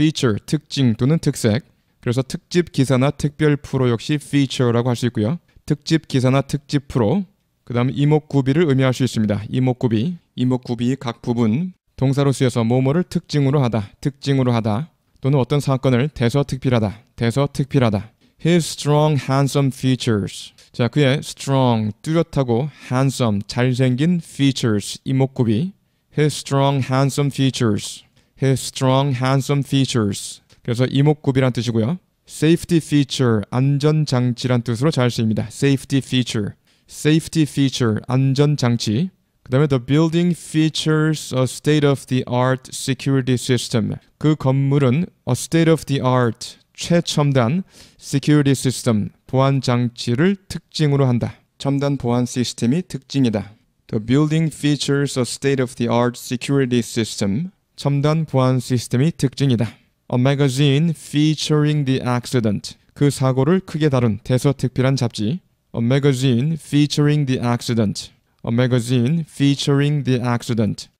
feature 특징 또는 특색. 그래서 특집 기사나 특별 프로 역시 feature라고 할 수 있고요. 특집 기사나 특집 프로. 그다음 이목구비를 의미할 수 있습니다. 이목구비. 이목구비 각 부분 동사로 쓰여서 뭐뭐를 특징으로 하다, 특징으로 하다. 또는 어떤 사건을 대서특필하다, 대서특필하다. His strong, handsome features. 자, 그의 strong, 뚜렷하고 handsome, 잘생긴 features, 이목구비. His strong, handsome features. His strong, handsome features. 그래서 이목구비란 뜻이고요. safety feature, 안전 장치란 뜻으로 잘 쓰입니다. safety feature. safety feature, 안전 장치. 그 다음에 the building features a state-of-the-art security system. 그 건물은 a state-of-the-art, 최첨단 security system, 보안 장치를 특징으로 한다. 첨단 보안 시스템이 특징이다. The building features a state-of-the-art security system. 첨단 보안 시스템이 특징이다. A magazine featuring the accident. 그 사고를 크게 다룬 대서특필한 잡지. A magazine featuring the accident. A magazine featuring the accident.